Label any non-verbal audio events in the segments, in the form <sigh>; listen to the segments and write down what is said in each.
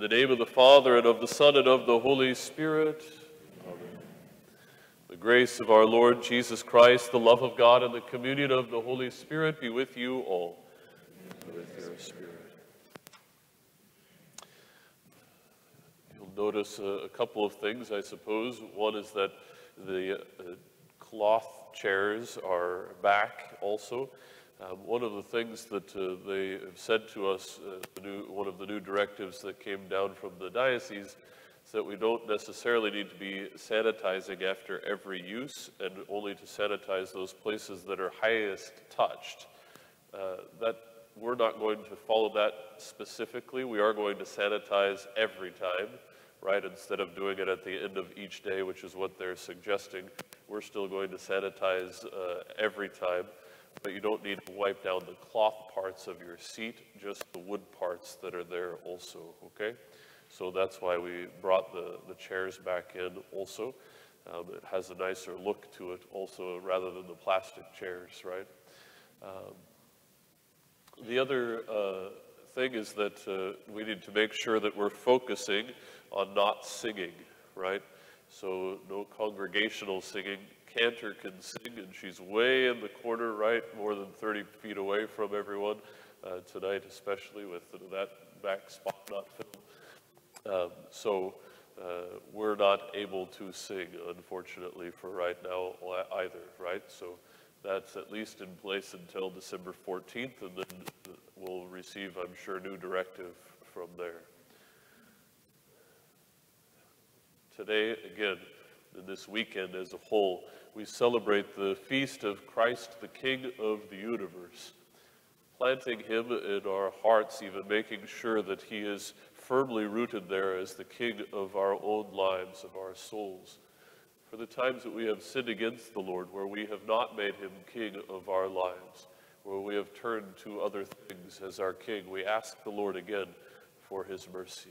In the name of the Father, and of the Son, and of the Holy Spirit. Amen. The grace of our Lord Jesus Christ, the love of God, and the communion of the Holy Spirit be with you all. With your spirit. You'll notice a, a couple of things, I suppose. One is that the uh, cloth chairs are back also. Um, one of the things that uh, they have said to us, uh, new, one of the new directives that came down from the diocese, is that we don't necessarily need to be sanitizing after every use and only to sanitize those places that are highest touched. Uh, that we're not going to follow that specifically. We are going to sanitize every time, right? Instead of doing it at the end of each day, which is what they're suggesting, we're still going to sanitize uh, every time but you don't need to wipe down the cloth parts of your seat, just the wood parts that are there also, okay? So that's why we brought the, the chairs back in also. Um, it has a nicer look to it also rather than the plastic chairs, right? Um, the other uh, thing is that uh, we need to make sure that we're focusing on not singing, right? So no congregational singing, Cantor can sing, and she's way in the corner, right, more than 30 feet away from everyone uh, tonight, especially with that back spot not filled. Um, so uh, we're not able to sing, unfortunately, for right now either, right? So that's at least in place until December 14th, and then we'll receive, I'm sure, new directive from there. Today, again, this weekend as a whole, we celebrate the feast of Christ, the King of the universe, planting him in our hearts, even making sure that he is firmly rooted there as the King of our own lives, of our souls. For the times that we have sinned against the Lord, where we have not made him King of our lives, where we have turned to other things as our King, we ask the Lord again for his mercy.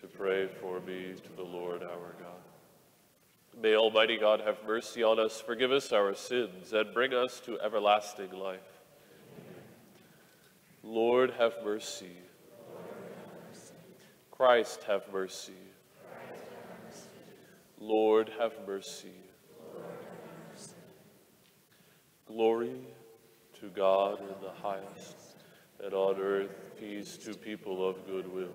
to pray for me to the Lord our God. May Almighty God have mercy on us, forgive us our sins, and bring us to everlasting life. Lord, have mercy. Christ, have mercy. Lord, have mercy. Glory to God in the highest, and on earth peace to people of good will.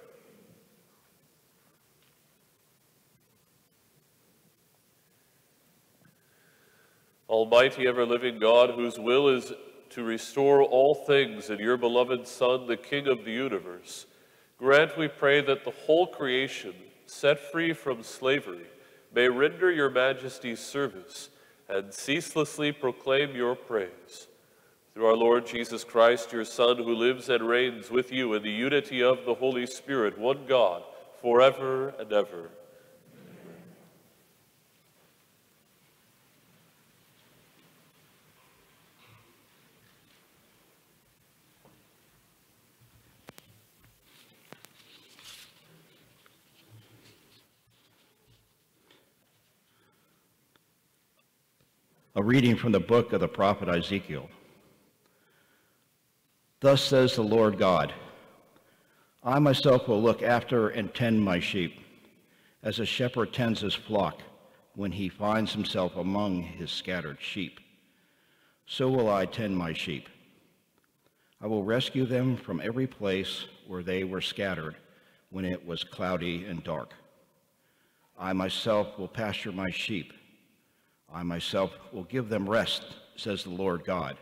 Almighty, ever living God, whose will is to restore all things in your beloved Son, the King of the universe, grant, we pray, that the whole creation, set free from slavery, may render your majesty's service and ceaselessly proclaim your praise. Through our Lord Jesus Christ, your Son, who lives and reigns with you in the unity of the Holy Spirit, one God, forever and ever. A reading from the book of the prophet Ezekiel. Thus says the Lord God, I myself will look after and tend my sheep, as a shepherd tends his flock when he finds himself among his scattered sheep. So will I tend my sheep. I will rescue them from every place where they were scattered when it was cloudy and dark. I myself will pasture my sheep. I myself will give them rest, says the Lord God.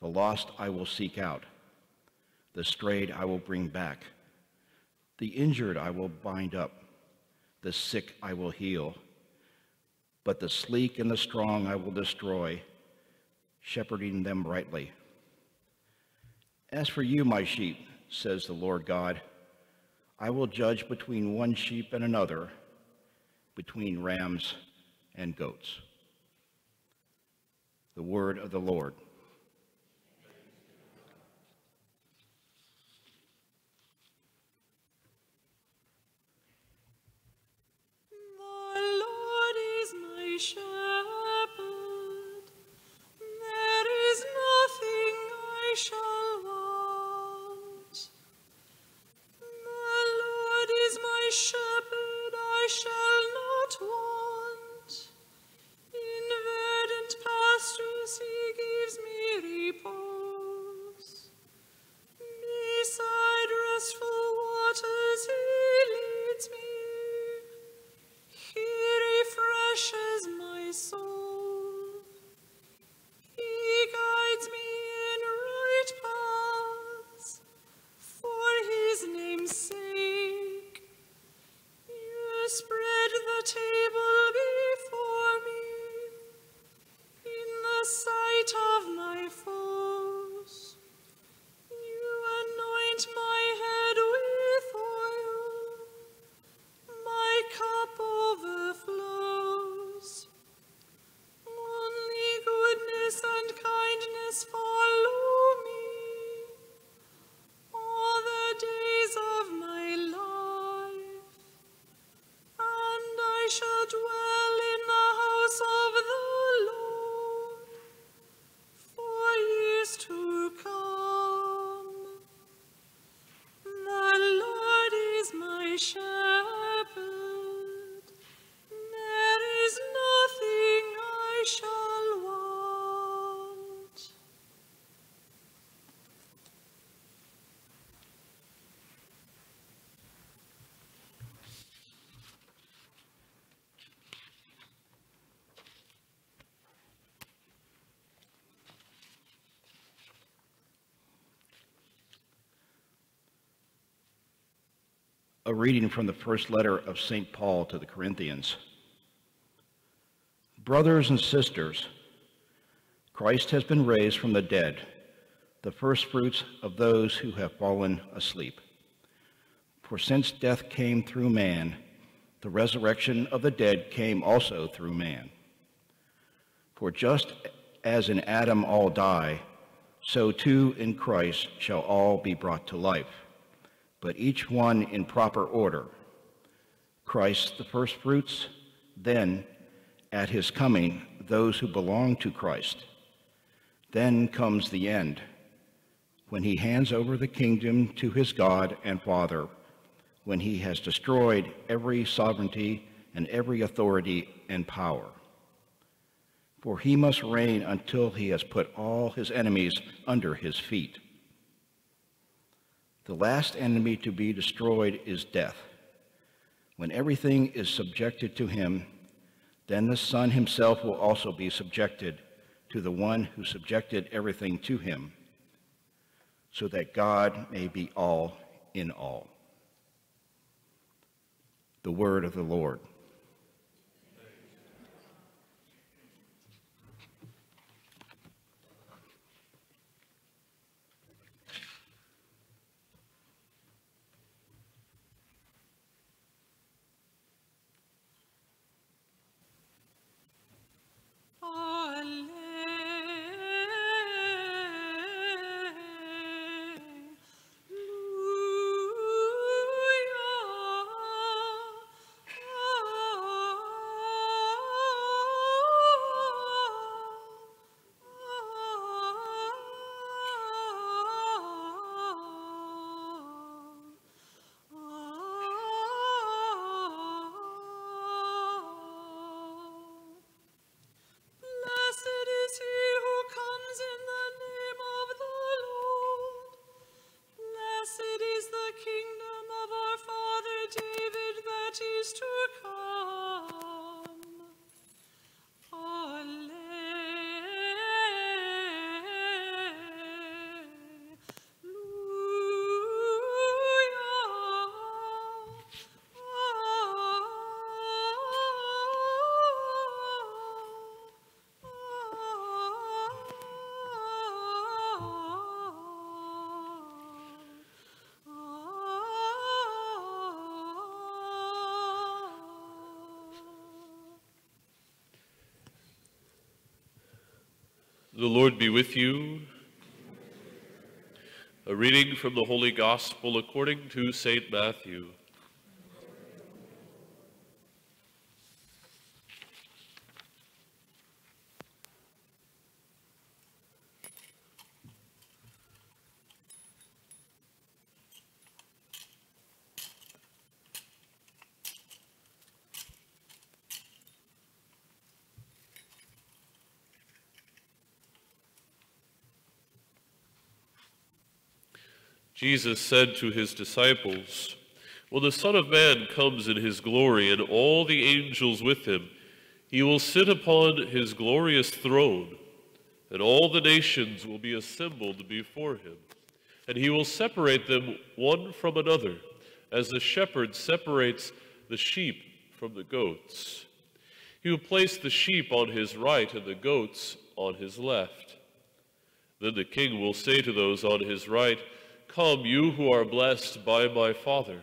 The lost I will seek out. The strayed I will bring back. The injured I will bind up. The sick I will heal. But the sleek and the strong I will destroy, shepherding them rightly. As for you, my sheep, says the Lord God, I will judge between one sheep and another, between rams and goats. The word of the Lord. A reading from the first letter of St. Paul to the Corinthians. Brothers and sisters, Christ has been raised from the dead, the firstfruits of those who have fallen asleep. For since death came through man, the resurrection of the dead came also through man. For just as in Adam all die, so too in Christ shall all be brought to life but each one in proper order. Christ the firstfruits, then at his coming, those who belong to Christ. Then comes the end, when he hands over the kingdom to his God and Father, when he has destroyed every sovereignty and every authority and power. For he must reign until he has put all his enemies under his feet. The last enemy to be destroyed is death. When everything is subjected to him, then the Son himself will also be subjected to the one who subjected everything to him, so that God may be all in all. The word of the Lord. The Lord be with you. A reading from the Holy Gospel according to St. Matthew. Jesus said to his disciples, When the Son of Man comes in his glory and all the angels with him, he will sit upon his glorious throne, and all the nations will be assembled before him. And he will separate them one from another, as the shepherd separates the sheep from the goats. He will place the sheep on his right and the goats on his left. Then the king will say to those on his right, Come, you who are blessed by my Father,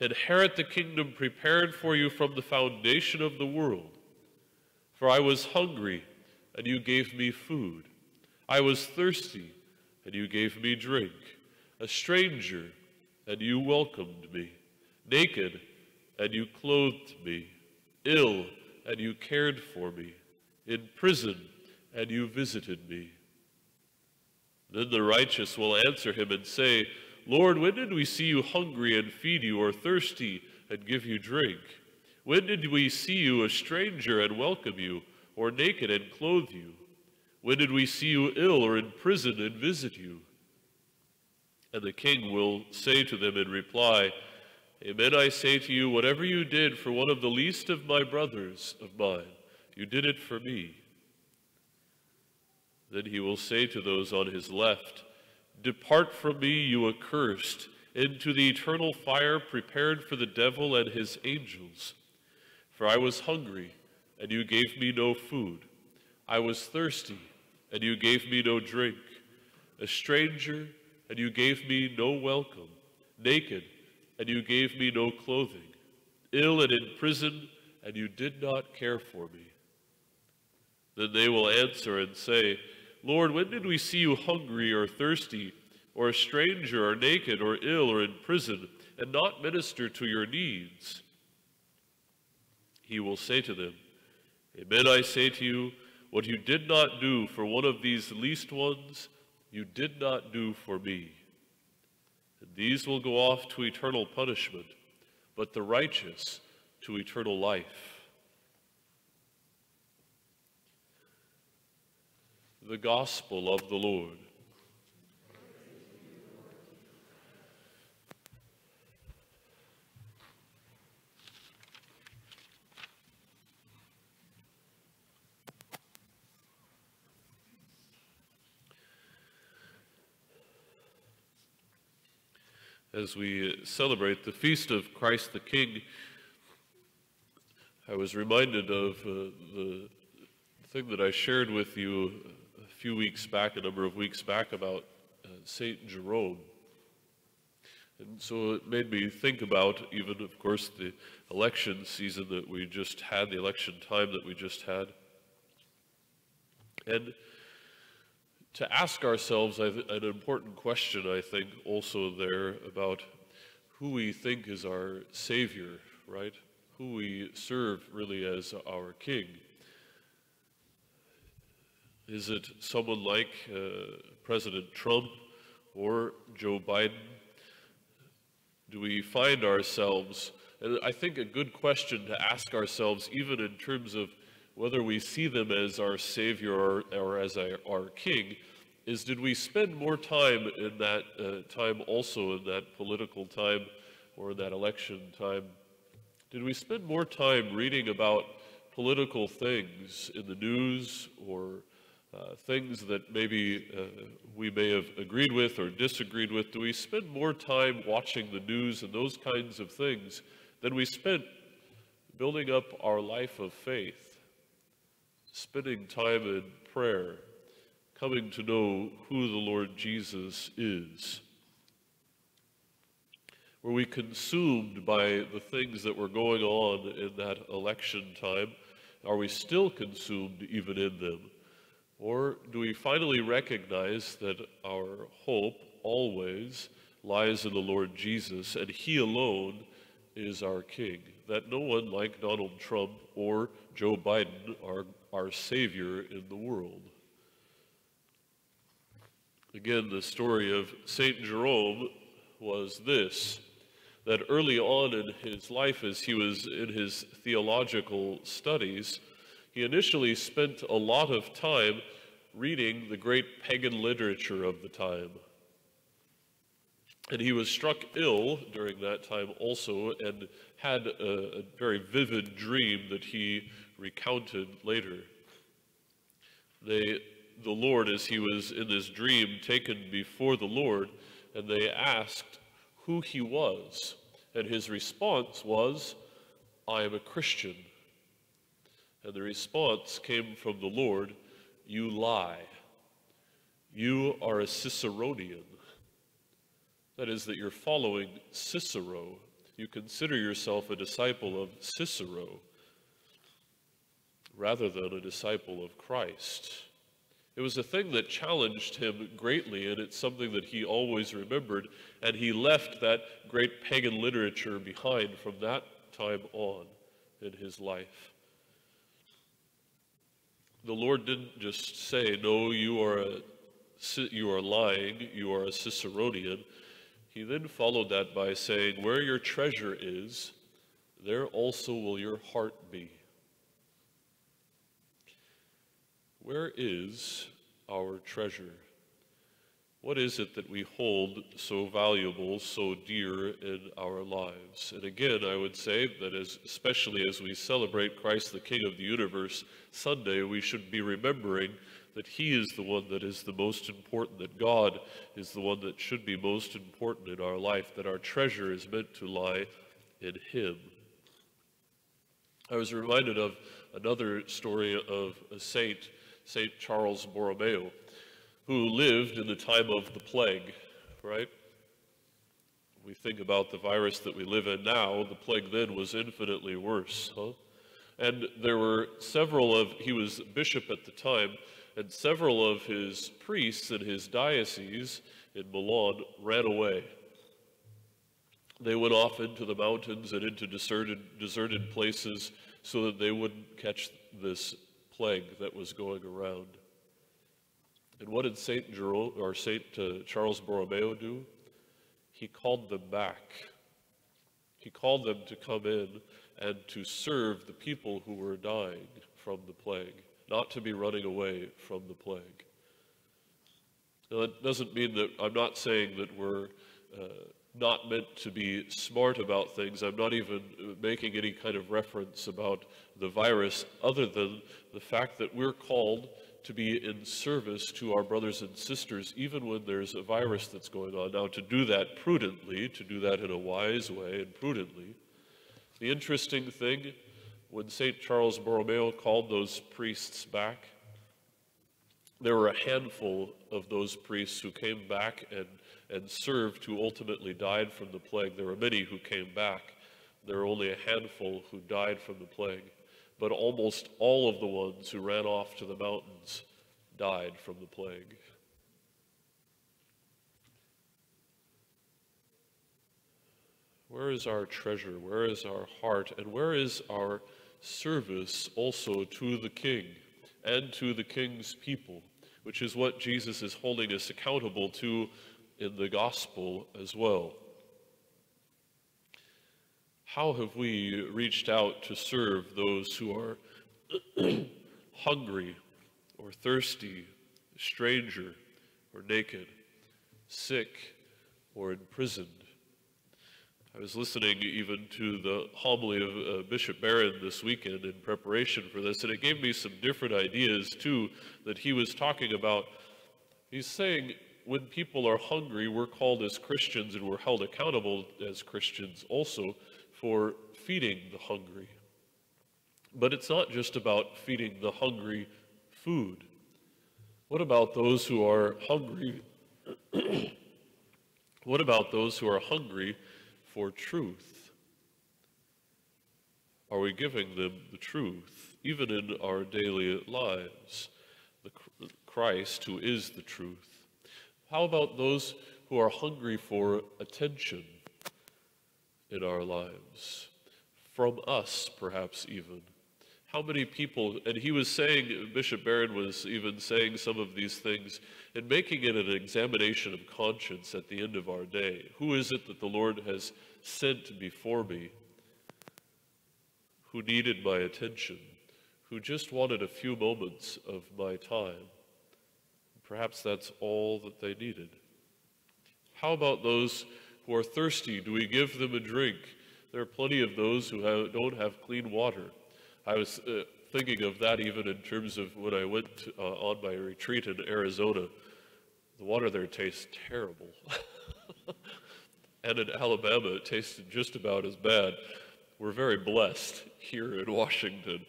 inherit the kingdom prepared for you from the foundation of the world. For I was hungry, and you gave me food. I was thirsty, and you gave me drink. A stranger, and you welcomed me. Naked, and you clothed me. Ill, and you cared for me. In prison, and you visited me. Then the righteous will answer him and say, Lord, when did we see you hungry and feed you, or thirsty and give you drink? When did we see you a stranger and welcome you, or naked and clothe you? When did we see you ill or in prison and visit you? And the king will say to them in reply, Amen, I say to you, whatever you did for one of the least of my brothers of mine, you did it for me. Then he will say to those on his left, Depart from me, you accursed, into the eternal fire prepared for the devil and his angels. For I was hungry, and you gave me no food. I was thirsty, and you gave me no drink. A stranger, and you gave me no welcome. Naked, and you gave me no clothing. Ill and in prison, and you did not care for me. Then they will answer and say, Lord, when did we see you hungry or thirsty, or a stranger, or naked, or ill, or in prison, and not minister to your needs? He will say to them, Amen, I say to you, what you did not do for one of these least ones, you did not do for me. And these will go off to eternal punishment, but the righteous to eternal life. The Gospel of the Lord. As we celebrate the feast of Christ the King, I was reminded of uh, the thing that I shared with you few weeks back, a number of weeks back, about uh, St. Jerome. And so it made me think about even, of course, the election season that we just had, the election time that we just had. And to ask ourselves an important question, I think, also there about who we think is our Savior, right? Who we serve really as our King. Is it someone like uh, President Trump or Joe Biden? Do we find ourselves, and I think a good question to ask ourselves, even in terms of whether we see them as our Savior or, or as our, our King, is did we spend more time in that uh, time also in that political time or in that election time? Did we spend more time reading about political things in the news or uh, things that maybe uh, we may have agreed with or disagreed with? Do we spend more time watching the news and those kinds of things than we spent building up our life of faith, spending time in prayer, coming to know who the Lord Jesus is? Were we consumed by the things that were going on in that election time? Are we still consumed even in them? Or do we finally recognize that our hope always lies in the Lord Jesus and He alone is our King? That no one like Donald Trump or Joe Biden are our Savior in the world. Again, the story of St. Jerome was this that early on in his life, as he was in his theological studies, he initially spent a lot of time reading the great pagan literature of the time. And he was struck ill during that time also and had a, a very vivid dream that he recounted later. They, the Lord, as he was in this dream, taken before the Lord, and they asked who he was. And his response was, I am a Christian. And the response came from the Lord, You lie. You are a Ciceronian. That is, that you're following Cicero. You consider yourself a disciple of Cicero rather than a disciple of Christ. It was a thing that challenged him greatly, and it's something that he always remembered, and he left that great pagan literature behind from that time on in his life. The Lord didn't just say, No, you are, a, you are lying, you are a Ciceronian. He then followed that by saying, Where your treasure is, there also will your heart be. Where is our treasure? What is it that we hold so valuable, so dear in our lives? And again, I would say that as, especially as we celebrate Christ the King of the universe Sunday, we should be remembering that he is the one that is the most important, that God is the one that should be most important in our life, that our treasure is meant to lie in him. I was reminded of another story of a saint St. Charles Borromeo, who lived in the time of the plague, right? We think about the virus that we live in now, the plague then was infinitely worse, huh? And there were several of, he was bishop at the time, and several of his priests in his diocese in Milan ran away. They went off into the mountains and into deserted, deserted places so that they wouldn't catch this plague that was going around. And what did Saint or Saint uh, Charles Borromeo do? He called them back. He called them to come in and to serve the people who were dying from the plague, not to be running away from the plague. Now, that doesn't mean that I'm not saying that we're uh, not meant to be smart about things. I'm not even making any kind of reference about the virus other than the fact that we're called to be in service to our brothers and sisters, even when there's a virus that's going on. Now, to do that prudently, to do that in a wise way and prudently. The interesting thing, when St. Charles Borromeo called those priests back, there were a handful of those priests who came back and and served who ultimately died from the plague. There were many who came back. There were only a handful who died from the plague. But almost all of the ones who ran off to the mountains died from the plague. Where is our treasure? Where is our heart? And where is our service also to the King and to the King's people, which is what Jesus is holding us accountable to in the gospel as well. How have we reached out to serve those who are <clears throat> hungry or thirsty, stranger or naked, sick or imprisoned? I was listening even to the homily of uh, Bishop Barron this weekend in preparation for this, and it gave me some different ideas too that he was talking about. He's saying when people are hungry, we're called as Christians and we're held accountable as Christians also for feeding the hungry. But it's not just about feeding the hungry food. What about those who are hungry? <clears throat> what about those who are hungry for truth? Are we giving them the truth, even in our daily lives? The, Christ, who is the truth? How about those who are hungry for attention in our lives? From us, perhaps even. How many people, and he was saying, Bishop Barron was even saying some of these things and making it an examination of conscience at the end of our day. Who is it that the Lord has sent before me who needed my attention, who just wanted a few moments of my time? Perhaps that's all that they needed. How about those who are thirsty? Do we give them a drink? There are plenty of those who have, don't have clean water. I was uh, thinking of that even in terms of when I went uh, on my retreat in Arizona. The water there tastes terrible. <laughs> and in Alabama, it tasted just about as bad. We're very blessed here in Washington.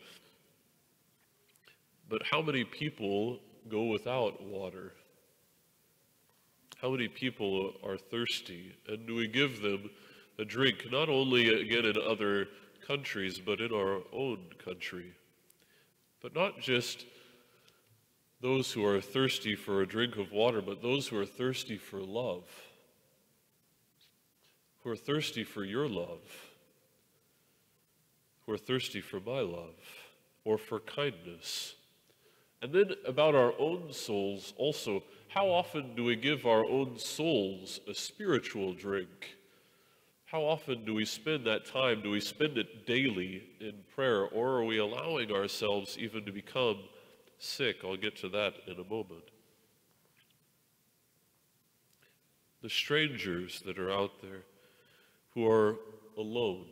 But how many people go without water? How many people are thirsty? And do we give them a drink, not only again in other countries, but in our own country? But not just those who are thirsty for a drink of water, but those who are thirsty for love, who are thirsty for your love, who are thirsty for my love, or for kindness. And then about our own souls also, how often do we give our own souls a spiritual drink? How often do we spend that time? Do we spend it daily in prayer, or are we allowing ourselves even to become sick? I'll get to that in a moment. The strangers that are out there who are alone,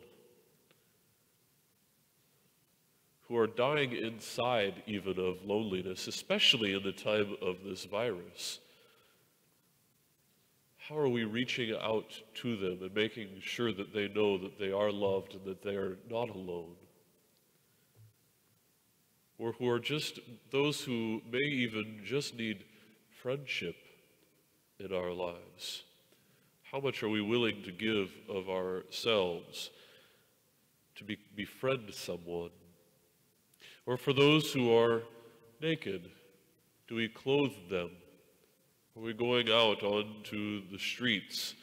who are dying inside even of loneliness, especially in the time of this virus. How are we reaching out to them and making sure that they know that they are loved and that they are not alone? Or who are just those who may even just need friendship in our lives? How much are we willing to give of ourselves to be, befriend someone? Or for those who are naked, do we clothe them? Are we going out onto the streets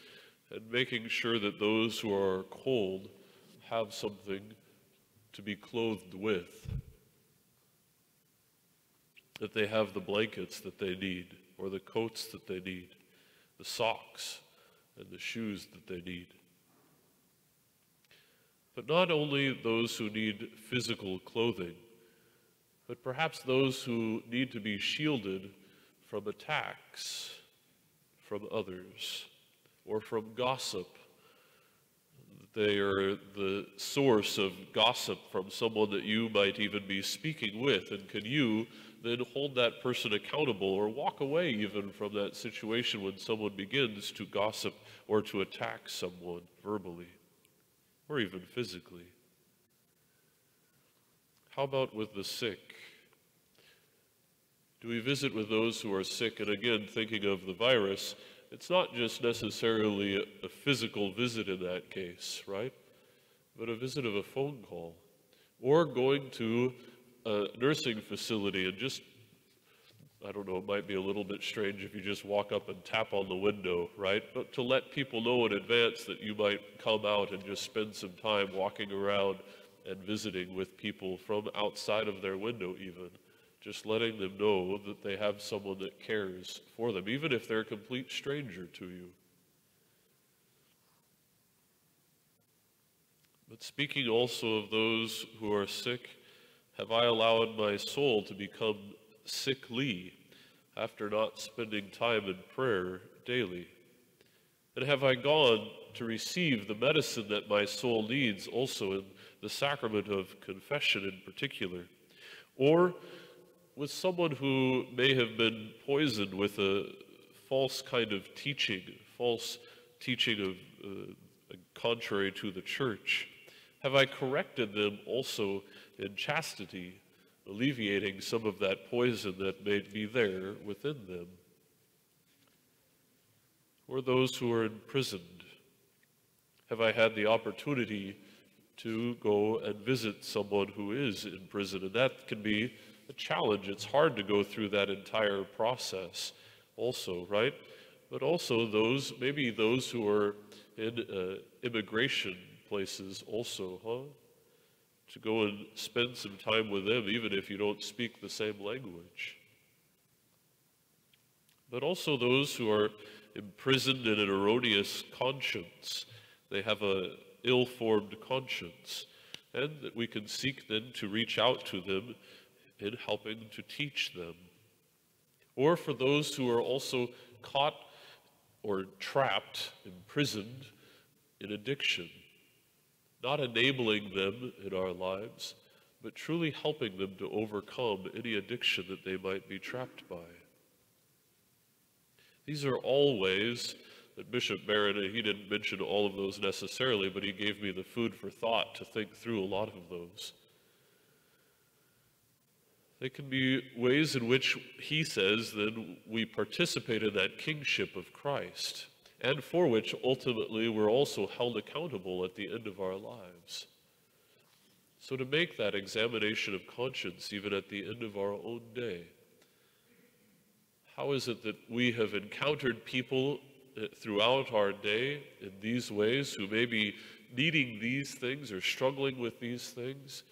and making sure that those who are cold have something to be clothed with? That they have the blankets that they need, or the coats that they need, the socks and the shoes that they need. But not only those who need physical clothing, but perhaps those who need to be shielded from attacks from others or from gossip. They are the source of gossip from someone that you might even be speaking with. And can you then hold that person accountable or walk away even from that situation when someone begins to gossip or to attack someone verbally or even physically? How about with the sick? Do we visit with those who are sick? And again, thinking of the virus, it's not just necessarily a, physical visit in that case, right? But a visit of a phone call or going to a nursing facility and just I don't know, it might be a little bit strange if you just walk up and tap on the window, right? But to let people know in advance that you might come out and just spend some time walking around and visiting with people from outside of their window, even. Just letting them know that they have someone that cares for them, even if they're a complete stranger to you. But speaking also of those who are sick, have I allowed my soul to become sickly after not spending time in prayer daily? And have I gone to receive the medicine that my soul needs also in the sacrament of confession in particular? Or with someone who may have been poisoned with a false kind of teaching, false teaching of uh, contrary to the church? Have I corrected them also in chastity, alleviating some of that poison that may be there within them? Or those who are imprisoned? Have I had the opportunity to go and visit someone who is in prison? And that can be a challenge. It's hard to go through that entire process, also, right? But also those, maybe those who are in uh, immigration places, also, huh? To go and spend some time with them, even if you don't speak the same language. But also those who are imprisoned in an erroneous conscience. They have a ill-formed conscience. And that we can seek then to reach out to them in helping to teach them. Or for those who are also caught or trapped, imprisoned in addiction, not enabling them in our lives, but truly helping them to overcome any addiction that they might be trapped by. These are all ways that Bishop Barron, he didn't mention all of those necessarily, but he gave me the food for thought to think through a lot of those. They can be ways in which he says that we participate in that kingship of Christ, and for which ultimately we're also held accountable at the end of our lives. So to make that examination of conscience even at the end of our own day, how is it that we have encountered people uh, throughout our day in these ways who may be needing these things or struggling with these things?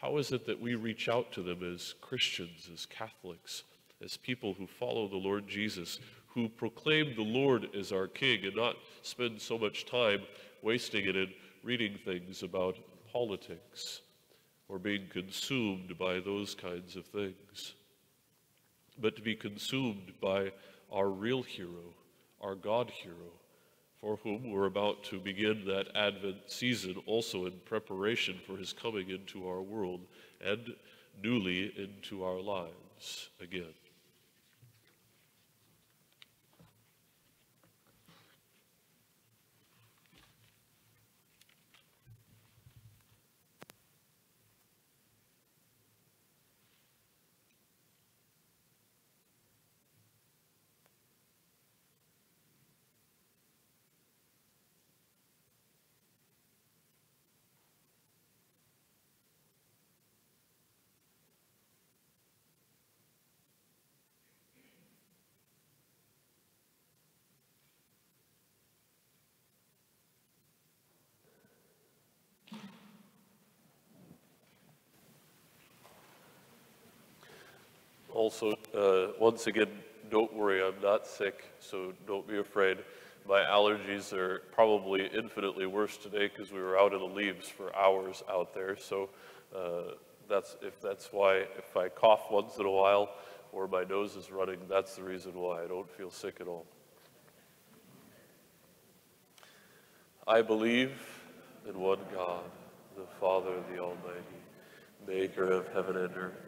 How is it that we reach out to them as Christians, as Catholics, as people who follow the Lord Jesus, who proclaim the Lord as our King and not spend so much time wasting it in reading things about politics or being consumed by those kinds of things? but to be consumed by our real hero, our God hero, for whom we're about to begin that Advent season also in preparation for his coming into our world and newly into our lives again. Also, uh, once again, don't worry, I'm not sick, so don't be afraid. My allergies are probably infinitely worse today because we were out in the leaves for hours out there. So uh, that's if that's why if I cough once in a while or my nose is running, that's the reason why I don't feel sick at all. I believe in one God, the Father, the Almighty, maker of heaven and earth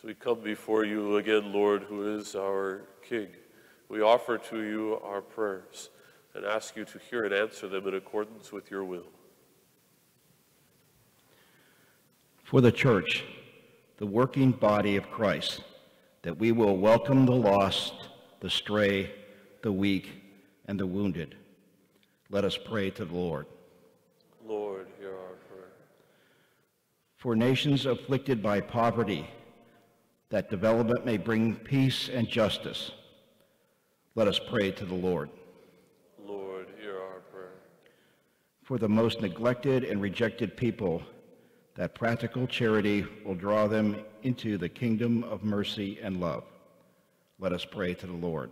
So we come before you again, Lord, who is our King. We offer to you our prayers and ask you to hear and answer them in accordance with your will. For the church, the working body of Christ, that we will welcome the lost, the stray, the weak, and the wounded. Let us pray to the Lord. Lord, hear our prayer. For nations afflicted by poverty, that development may bring peace and justice. Let us pray to the Lord. Lord, hear our prayer. For the most neglected and rejected people, that practical charity will draw them into the kingdom of mercy and love. Let us pray to the Lord.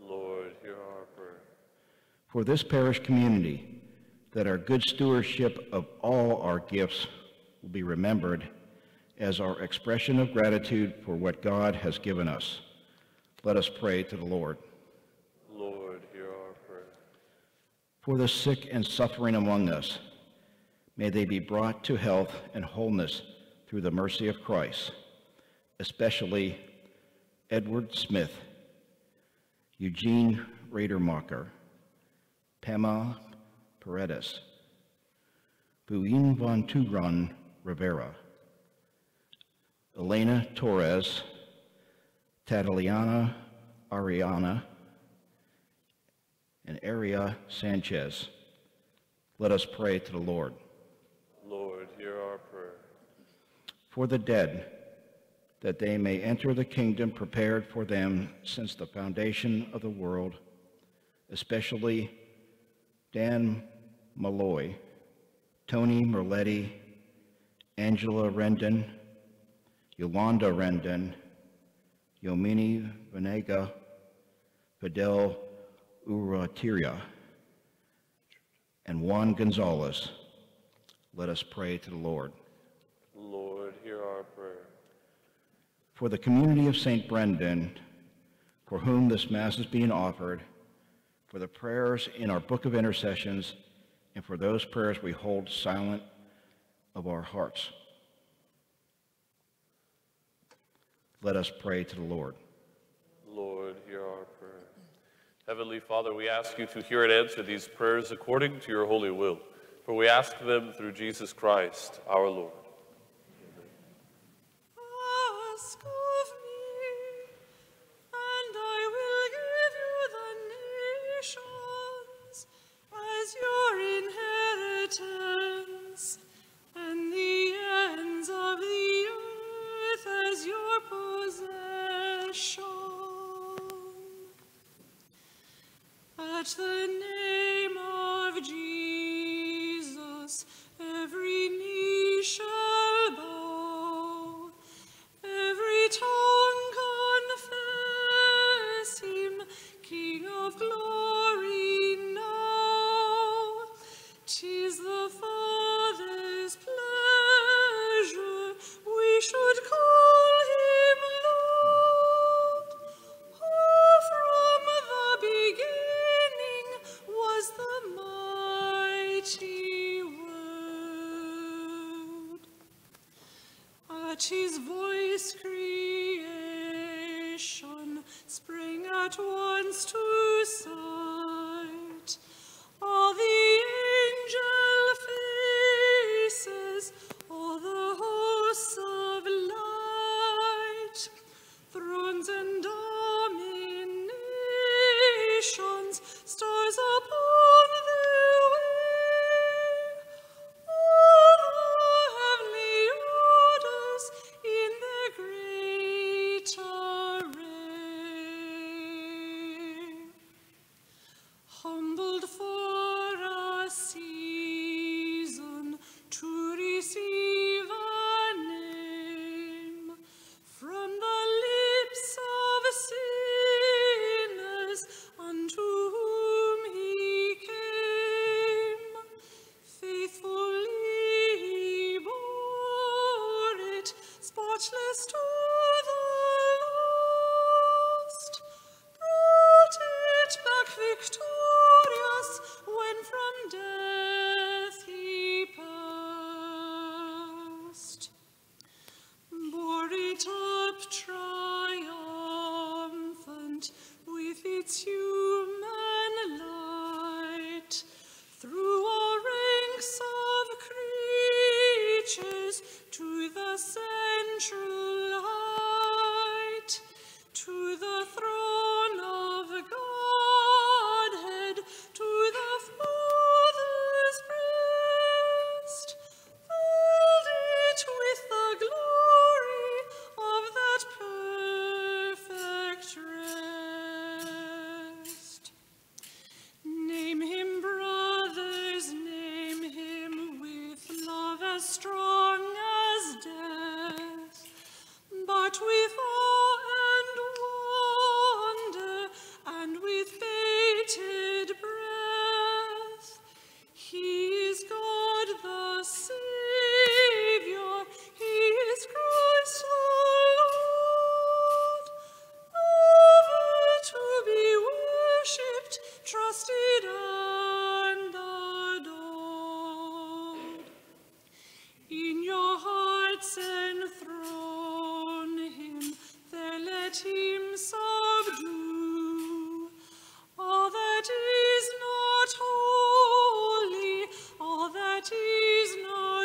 Lord, hear our prayer. For this parish community, that our good stewardship of all our gifts will be remembered as our expression of gratitude for what God has given us. Let us pray to the Lord. Lord, hear our prayer. For the sick and suffering among us, may they be brought to health and wholeness through the mercy of Christ, especially Edward Smith, Eugene Radermacher, Pema Paredes, Buin von Tugran Rivera, Elena Torres, Tatiana Ariana, and Aria Sanchez. Let us pray to the Lord. Lord, hear our prayer. For the dead, that they may enter the kingdom prepared for them since the foundation of the world, especially Dan Malloy, Tony Merletti, Angela Rendon, Yolanda Rendon, Yomini Venega, Fidel Uratiria, and Juan Gonzalez. Let us pray to the Lord. Lord, hear our prayer. For the community of St. Brendan, for whom this Mass is being offered, for the prayers in our book of intercessions, and for those prayers we hold silent of our hearts. Let us pray to the Lord. Lord, hear our prayer. Heavenly Father, we ask you to hear and answer these prayers according to your holy will, for we ask them through Jesus Christ, our Lord.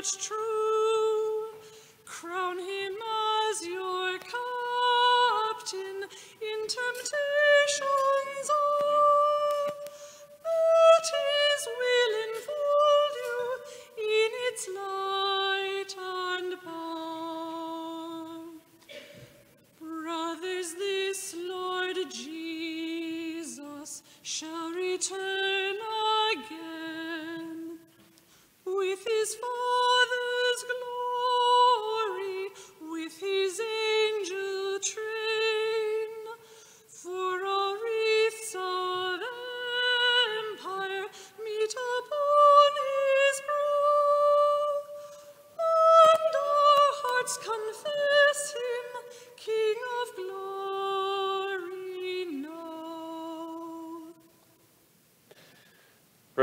much truth.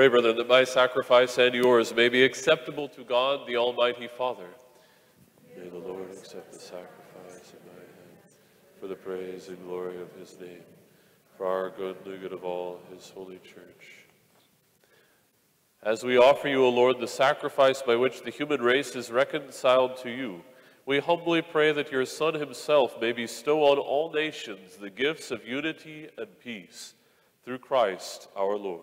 Pray, brethren, that my sacrifice and yours may be acceptable to God, the Almighty Father. May the Lord accept the sacrifice of my hand for the praise and glory of his name, for our good and the good of all his holy church. As we offer you, O Lord, the sacrifice by which the human race is reconciled to you, we humbly pray that your Son himself may bestow on all nations the gifts of unity and peace through Christ our Lord.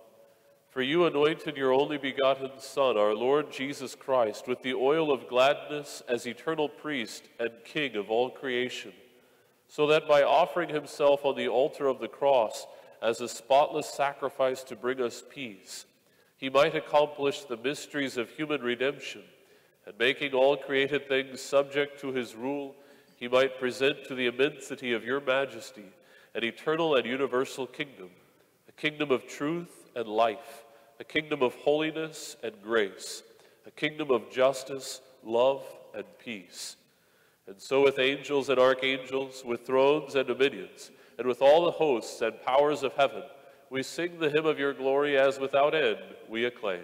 For you anointed your only begotten Son, our Lord Jesus Christ, with the oil of gladness as eternal priest and king of all creation, so that by offering himself on the altar of the cross as a spotless sacrifice to bring us peace, he might accomplish the mysteries of human redemption, and making all created things subject to his rule, he might present to the immensity of your majesty an eternal and universal kingdom, a kingdom of truth and life, a kingdom of holiness and grace, a kingdom of justice, love, and peace. And so, with angels and archangels, with thrones and dominions, and with all the hosts and powers of heaven, we sing the hymn of your glory as without end we acclaim.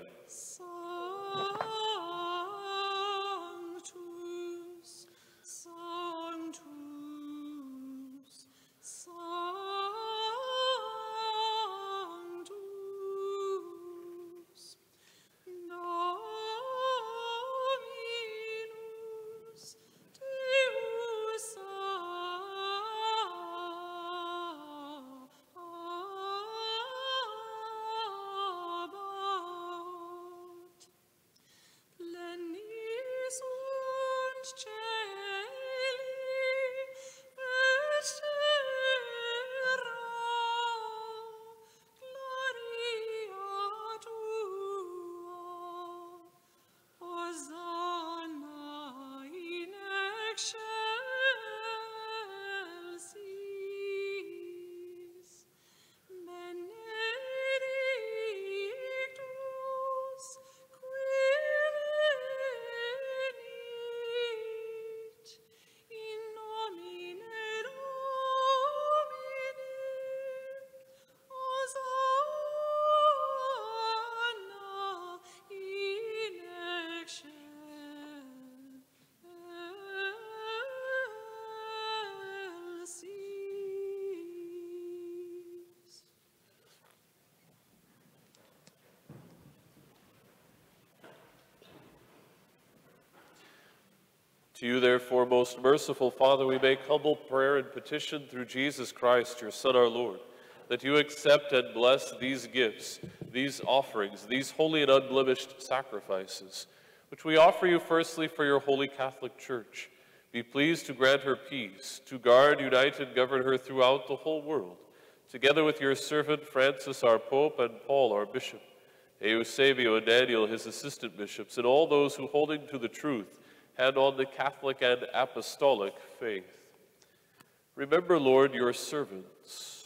You, therefore, most merciful Father, we make humble prayer and petition through Jesus Christ, your Son, our Lord, that you accept and bless these gifts, these offerings, these holy and unblemished sacrifices, which we offer you firstly for your holy Catholic Church. Be pleased to grant her peace, to guard, unite, and govern her throughout the whole world, together with your servant Francis, our Pope, and Paul, our Bishop, Eusebio and Daniel, his assistant bishops, and all those who, holding to the truth, hand on the Catholic and Apostolic faith. Remember, Lord, your servants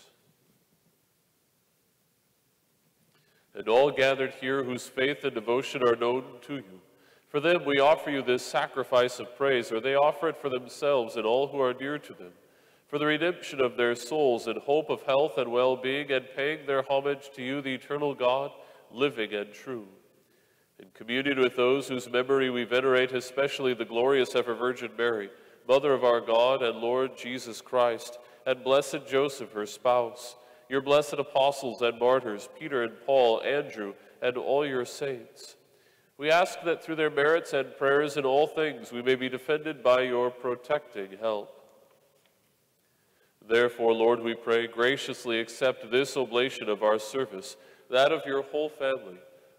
and all gathered here whose faith and devotion are known to you. For them we offer you this sacrifice of praise, or they offer it for themselves and all who are dear to them, for the redemption of their souls in hope of health and well-being, and paying their homage to you, the eternal God, living and true. In communion with those whose memory we venerate, especially the glorious ever Virgin Mary, Mother of our God and Lord Jesus Christ, and blessed Joseph, her spouse, your blessed apostles and martyrs, Peter and Paul, Andrew, and all your saints. We ask that through their merits and prayers in all things we may be defended by your protecting help. Therefore, Lord, we pray, graciously accept this oblation of our service, that of your whole family.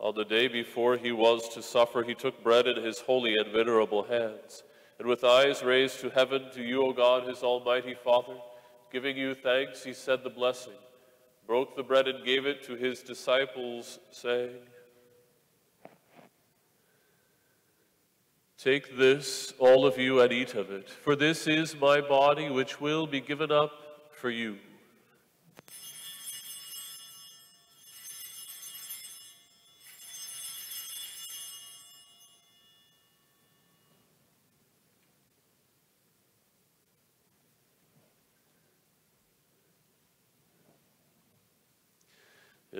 On the day before he was to suffer, he took bread in his holy and venerable hands, and with eyes raised to heaven to you, O God, his almighty Father, Giving you thanks, he said the blessing, broke the bread and gave it to his disciples, saying, Take this, all of you, and eat of it, for this is my body which will be given up for you. In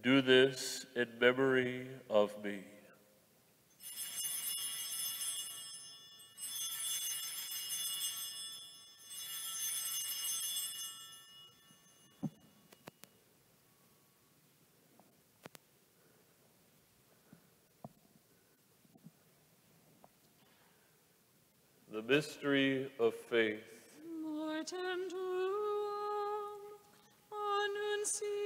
Do this in memory of me. The mystery of faith. Mortem tuam annuntiamus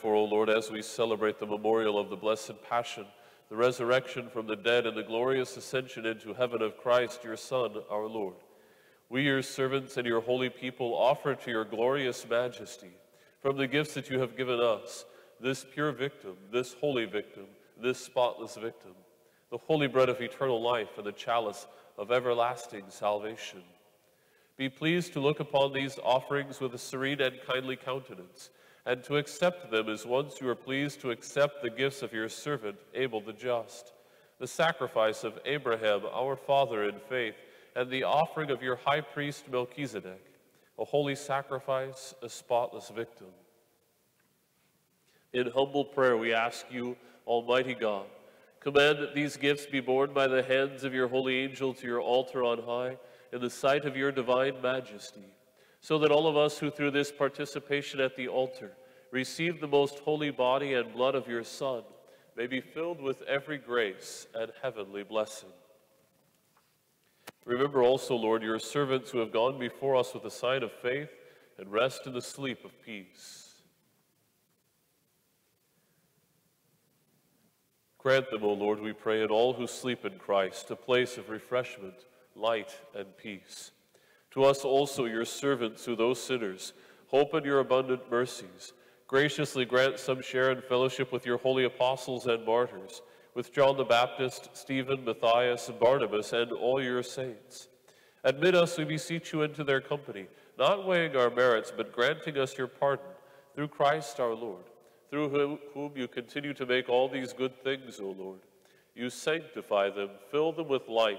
Therefore, O Lord, as we celebrate the memorial of the Blessed Passion, the resurrection from the dead, and the glorious ascension into heaven of Christ, your Son, our Lord, we, your servants and your holy people, offer to your glorious majesty, from the gifts that you have given us, this pure victim, this holy victim, this spotless victim, the holy bread of eternal life and the chalice of everlasting salvation. Be pleased to look upon these offerings with a serene and kindly countenance, and to accept them as once you are pleased to accept the gifts of your servant, Abel the just, the sacrifice of Abraham, our father in faith, and the offering of your high priest Melchizedek, a holy sacrifice, a spotless victim. In humble prayer, we ask you, Almighty God, command that these gifts be borne by the hands of your holy angel to your altar on high, in the sight of your divine majesty, so that all of us who through this participation at the altar receive the most holy body and blood of your Son may be filled with every grace and heavenly blessing. Remember also, Lord, your servants who have gone before us with a sign of faith and rest in the sleep of peace. Grant them, O Lord, we pray, and all who sleep in Christ, a place of refreshment, light, and peace. To us also, your servants, who those sinners, hope in your abundant mercies, graciously grant some share in fellowship with your holy apostles and martyrs, with John the Baptist, Stephen, Matthias, and Barnabas, and all your saints. Admit us, we beseech you, into their company, not weighing our merits, but granting us your pardon, through Christ our Lord, through whom, whom you continue to make all these good things, O Lord. You sanctify them, fill them with life,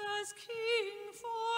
As King forever.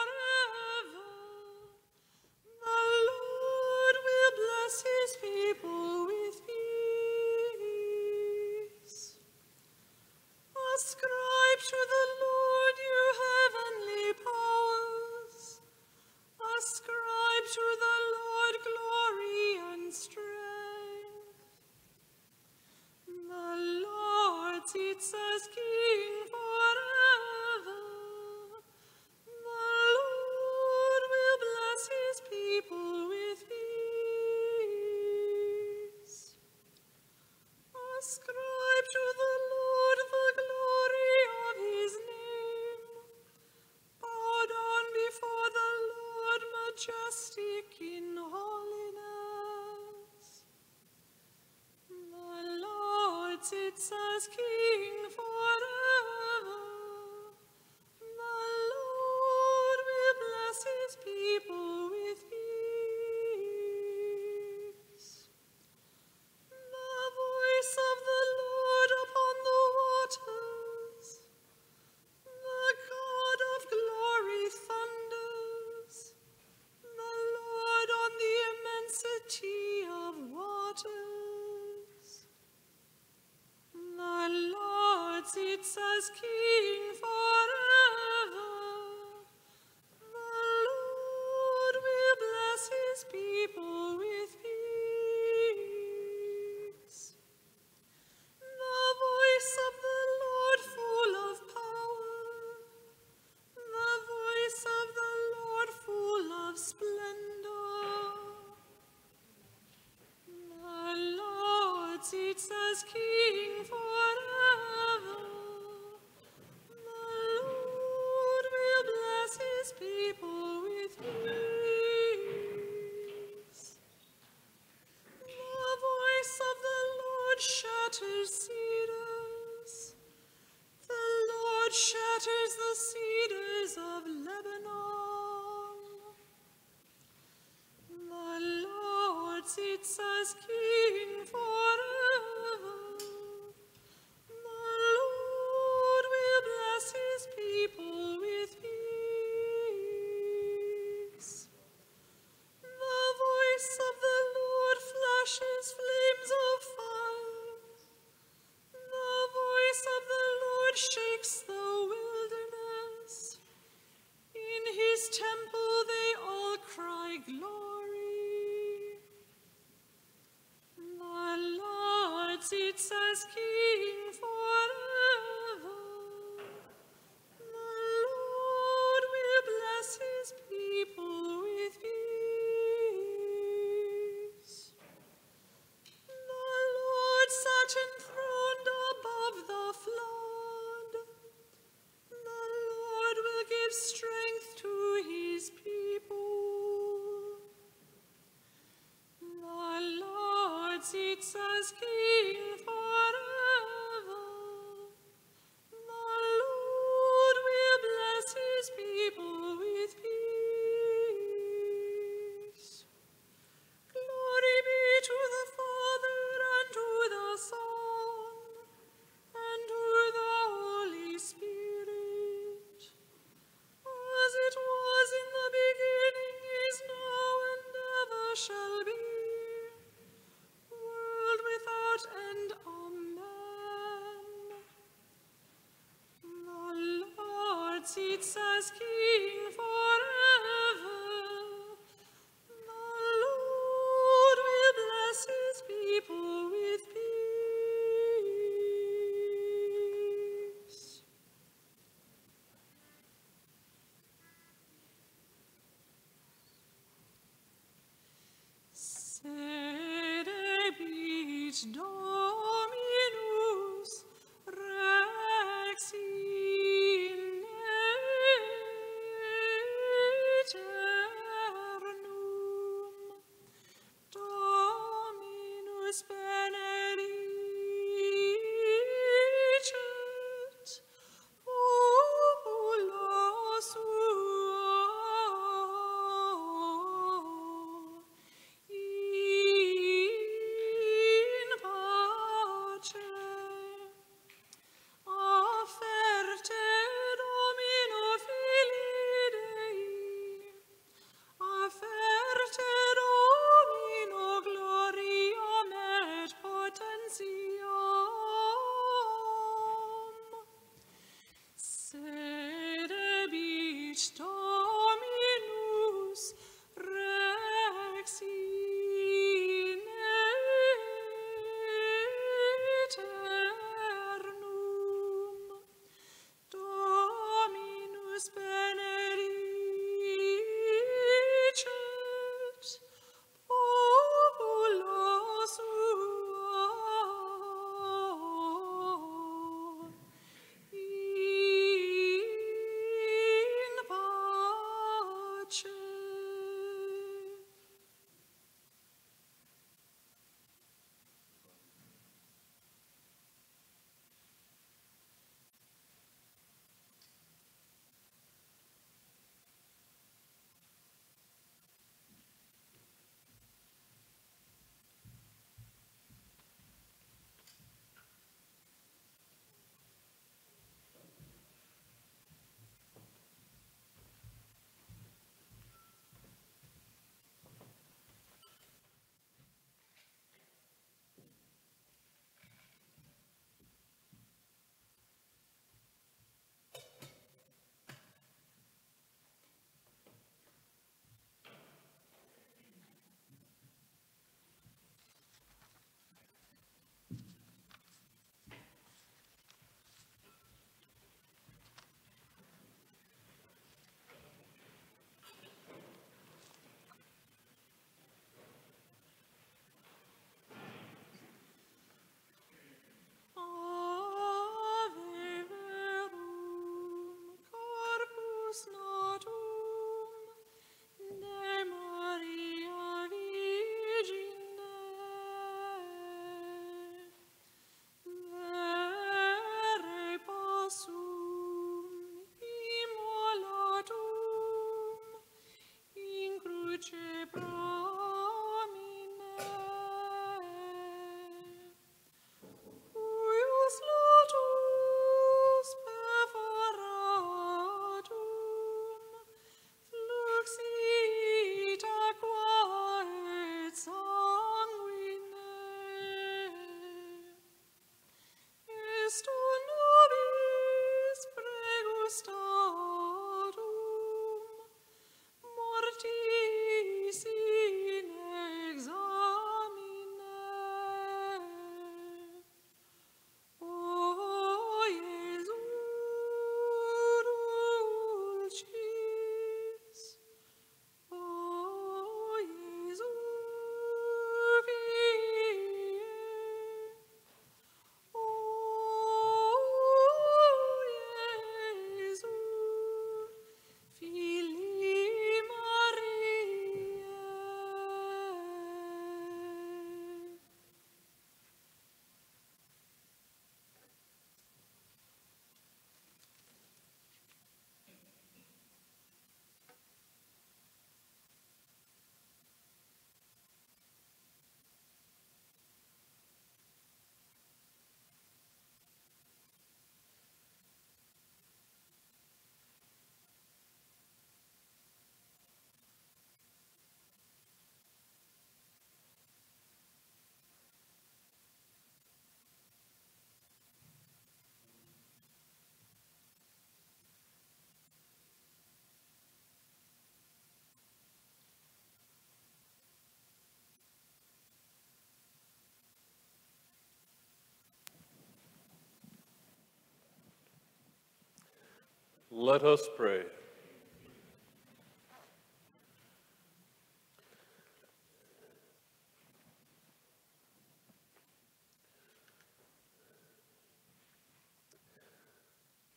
Let us pray.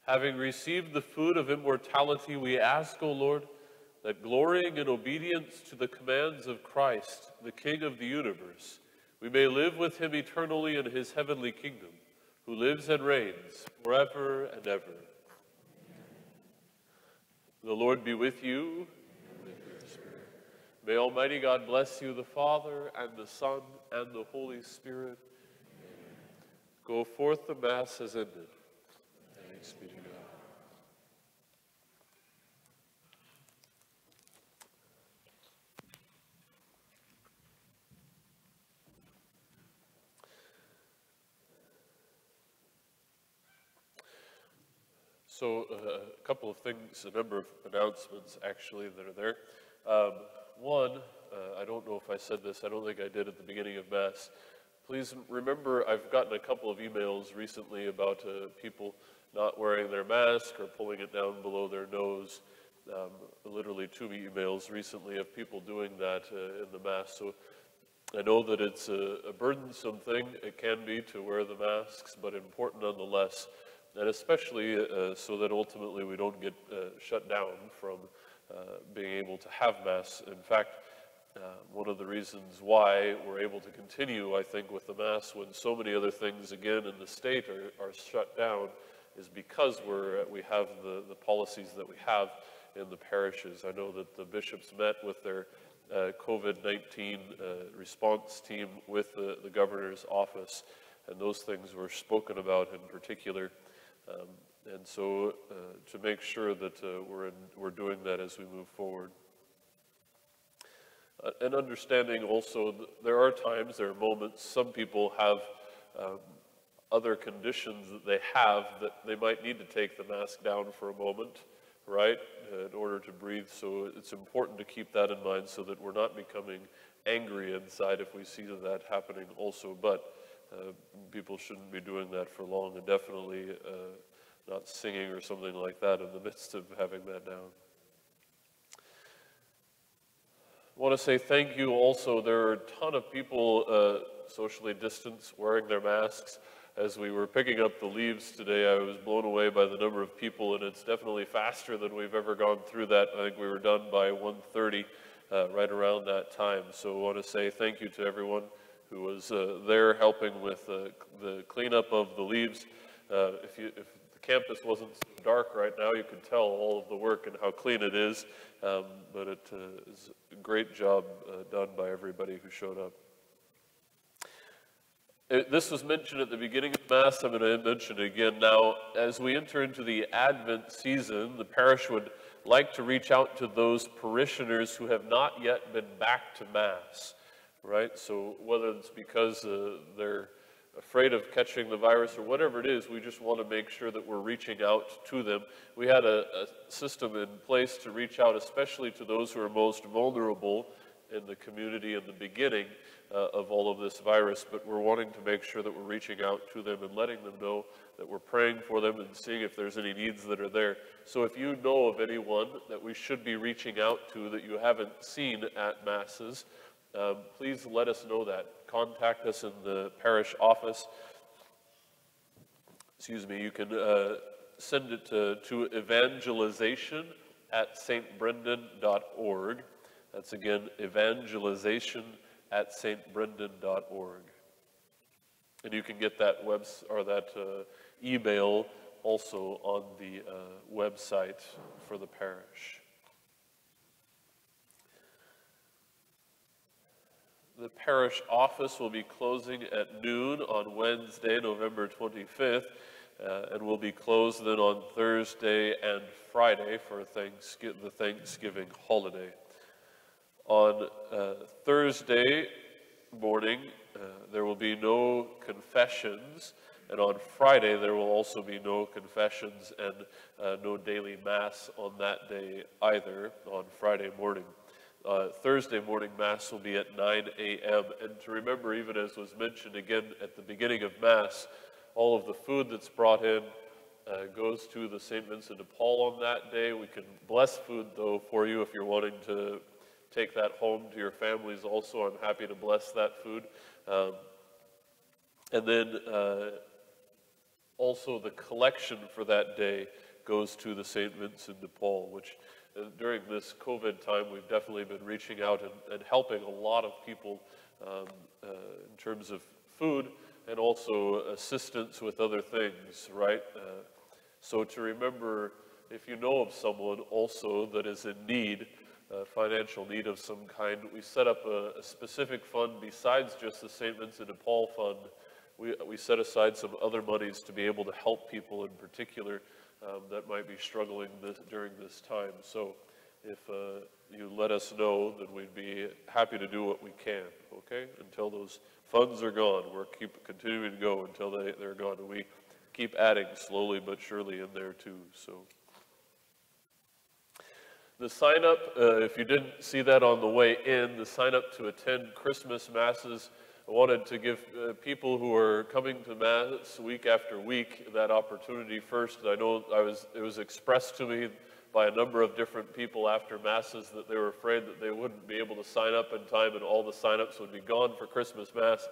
Having received the food of immortality, we ask, O Lord, that glorying in obedience to the commands of Christ, the King of the universe, we may live with him eternally in his heavenly kingdom, who lives and reigns forever and ever. The Lord be with you. May Almighty God bless you, the Father, and the Son, and the Holy Spirit. Go forth, the Mass has ended. Thanks be So, uh, a couple of things, a number of announcements actually that are there. Um, one, uh, I don't know if I said this, I don't think I did at the beginning of Mass. Please remember, I've gotten a couple of emails recently about uh, people not wearing their mask or pulling it down below their nose. Um, literally two emails recently of people doing that uh, in the Mass. So I know that it's a, a burdensome thing, it can be to wear the masks, but important nonetheless and especially uh, so that ultimately we don't get uh, shut down from uh, being able to have Mass. In fact, uh, one of the reasons why we're able to continue, I think, with the Mass when so many other things, again, in the state are, are shut down is because we're, we have the, the policies that we have in the parishes. I know that the bishops met with their uh, COVID-19 uh, response team with the, the governor's office, and those things were spoken about in particular. Um, and so uh, to make sure that uh, we're, in, we're doing that as we move forward. Uh, and understanding also there are times, there are moments, some people have um, other conditions that they have that they might need to take the mask down for a moment, right, in order to breathe. So it's important to keep that in mind so that we're not becoming angry inside if we see that happening also. But uh, people shouldn't be doing that for long, and definitely uh, not singing or something like that in the <laughs> midst of having that down. I want to say thank you also. There are a ton of people uh, socially distanced wearing their masks. As we were picking up the leaves today, I was blown away by the number of people, and it's definitely faster than we've ever gone through that. I think we were done by 1.30, uh, right around that time. So I want to say thank you to everyone who was uh, there helping with uh, the cleanup of the leaves. Uh, if, you, if the campus wasn't so dark right now, you could tell all of the work and how clean it is. Um, but it uh, is a great job uh, done by everybody who showed up. It, this was mentioned at the beginning of Mass. I'm going to mention it again now. As we enter into the Advent season, the parish would like to reach out to those parishioners who have not yet been back to Mass right? So whether it's because uh, they're afraid of catching the virus or whatever it is, we just want to make sure that we're reaching out to them. We had a, a system in place to reach out, especially to those who are most vulnerable in the community in the beginning uh, of all of this virus, but we're wanting to make sure that we're reaching out to them and letting them know that we're praying for them and seeing if there's any needs that are there. So if you know of anyone that we should be reaching out to that you haven't seen at Masses, um, please let us know that. Contact us in the parish office. Excuse me, you can uh, send it to, to evangelization at stbrendan.org. That's again, evangelization at stbrendan.org. And you can get that web or that uh, email also on the uh, website for the parish. The parish office will be closing at noon on Wednesday, November 25th, uh, and will be closed then on Thursday and Friday for the Thanksgiving holiday. On uh, Thursday morning, uh, there will be no confessions, and on Friday, there will also be no confessions and uh, no daily Mass on that day either, on Friday morning uh, Thursday morning Mass will be at 9 a.m. And to remember, even as was mentioned again at the beginning of Mass, all of the food that's brought in, uh, goes to the St. Vincent de Paul on that day. We can bless food, though, for you if you're wanting to take that home to your families also. I'm happy to bless that food. Um, and then uh, also the collection for that day goes to the St. Vincent de Paul, which uh, during this COVID time, we've definitely been reaching out and, and helping a lot of people um, uh, in terms of food and also assistance with other things, right? Uh, so to remember, if you know of someone also that is in need, uh, financial need of some kind, we set up a, a specific fund besides just the St. Vincent de Paul Fund. We, we set aside some other monies to be able to help people in particular um, that might be struggling this, during this time. So if uh, you let us know, then we'd be happy to do what we can, okay? Until those funds are gone, we're keep continuing to go until they, they're gone. And we keep adding slowly but surely in there too, so. The sign up, uh, if you didn't see that on the way in, the sign up to attend Christmas Masses, I wanted to give uh, people who are coming to Mass week after week that opportunity first. I know I was, it was expressed to me by a number of different people after Masses that they were afraid that they wouldn't be able to sign up in time and all the sign-ups would be gone for Christmas Mass.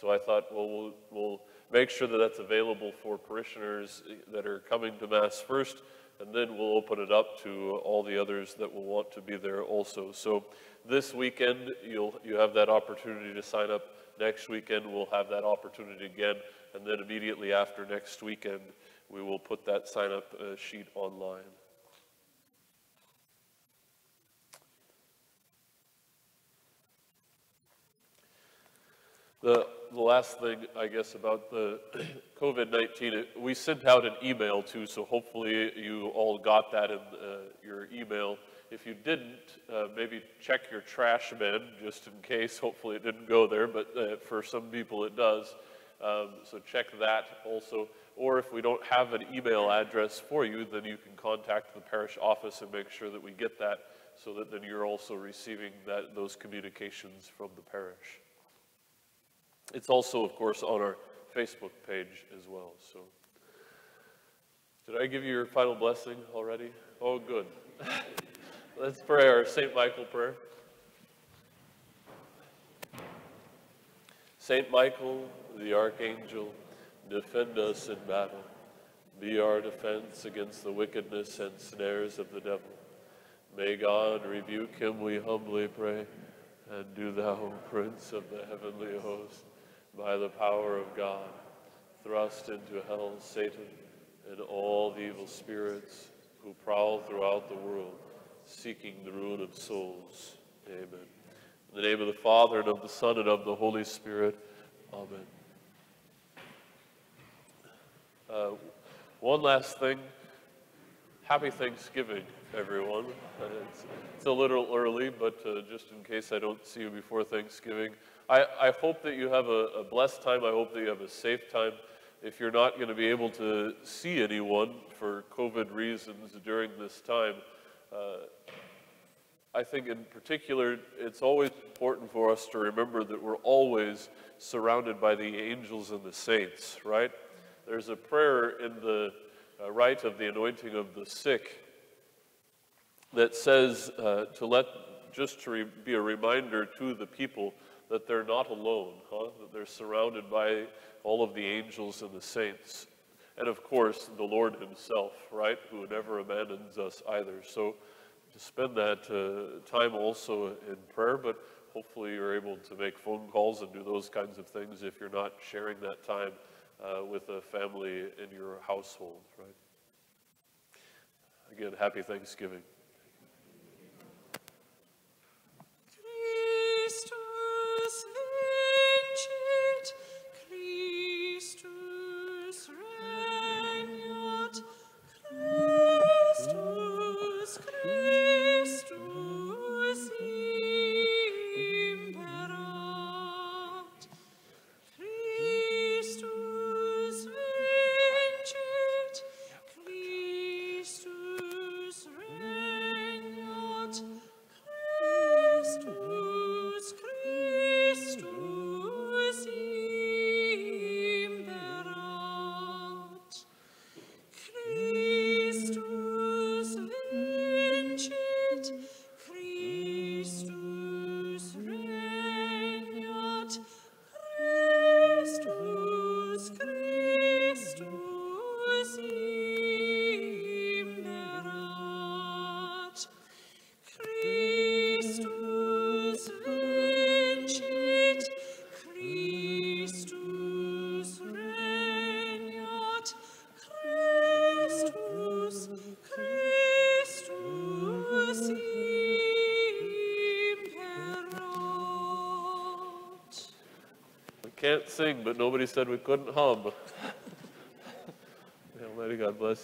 So I thought, well, we'll, we'll make sure that that's available for parishioners that are coming to Mass first and then we'll open it up to all the others that will want to be there also. So this weekend, you'll you have that opportunity to sign up. Next weekend, we'll have that opportunity again, and then immediately after next weekend, we will put that sign up uh, sheet online. The, the last thing, I guess, about the <clears throat> COVID 19, we sent out an email too, so hopefully you all got that in uh, your email. If you didn't, uh, maybe check your trash bin just in case. Hopefully it didn't go there, but uh, for some people it does. Um, so check that also. Or if we don't have an email address for you, then you can contact the parish office and make sure that we get that so that then you're also receiving that, those communications from the parish. It's also, of course, on our Facebook page as well. So, did I give you your final blessing already? Oh, good. <laughs> Let's pray our St. Michael prayer. St. Michael, the archangel, defend us in battle. Be our defense against the wickedness and snares of the devil. May God rebuke him, we humbly pray. And do thou, Prince of the heavenly host, by the power of God, thrust into hell Satan and all the evil spirits who prowl throughout the world, seeking the ruin of souls. Amen. In the name of the Father, and of the Son, and of the Holy Spirit. Amen. Uh, one last thing. Happy Thanksgiving, everyone. Uh, it's, it's, a little early, but uh, just in case I don't see you before Thanksgiving, I, I hope that you have a, a, blessed time. I hope that you have a safe time. If you're not going to be able to see anyone for COVID reasons during this time, uh, I think in particular, it's always important for us to remember that we're always surrounded by the angels and the saints, right? There's a prayer in the uh, rite of the anointing of the sick that says uh, to let, just to be a reminder to the people that they're not alone, huh? that they're surrounded by all of the angels and the saints. And of course, the Lord Himself, right, who never abandons us either. So to spend that uh, time also in prayer, but hopefully you're able to make phone calls and do those kinds of things if you're not sharing that time uh, with a family in your household, right? Again, happy Thanksgiving. Nobody said we couldn't hum. <laughs> Almighty God bless